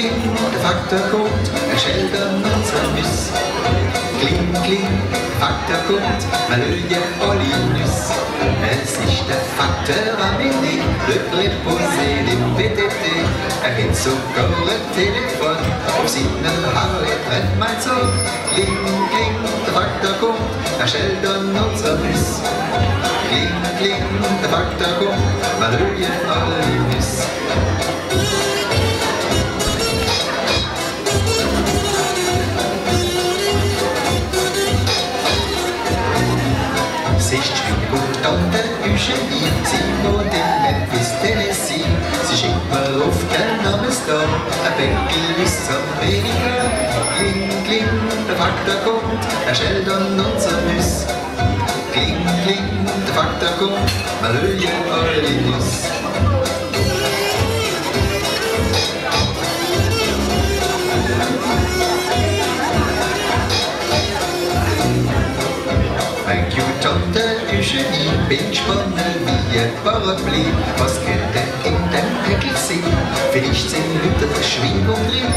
Faktor kommt, er stellt an unser Nüss. Kling, kling, Faktor kommt, Malheureusement Oli Nüss. Es ist der Faktor am Ende, le Präposé dem PTT. Er hat sogar ein Telefon, auf seinen Haare trennt mein Sohn. Kling, kling, der Faktor kommt, er stellt an unser Nüss. Kling, kling, der Faktor kommt, Malheureusement Oli Nüss. Sie ist schwing und Eugenie, sie wohnt in Memphis, Tennessee. Sie schickt mir oft gern Namenstag, ein Bäckel bis Amerika. Kling, kling, der Faktor kommt, er stellt an unser Nüss. Kling, kling, der Faktor kommt, mal hören alle Nuss. Tante Eugenie, bin gespannt wie ein Paraply. Was könnte in dem Päckchen sein? Vielleicht sind Leute Verschwingung drin.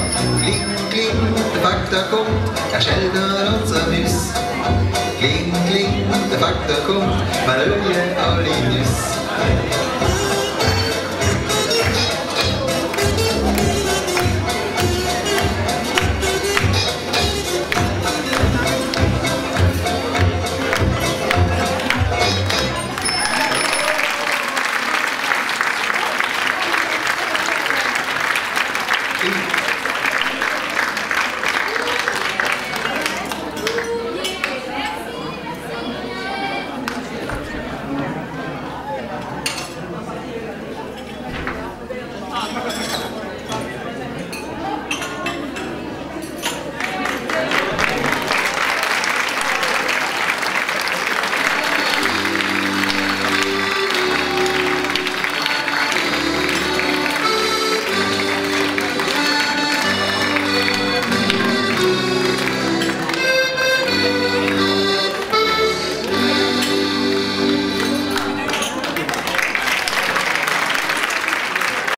Kling, kling, der Faktor kommt, er stellt an unser Nüss. Kling, kling, der Faktor kommt, mal hören alle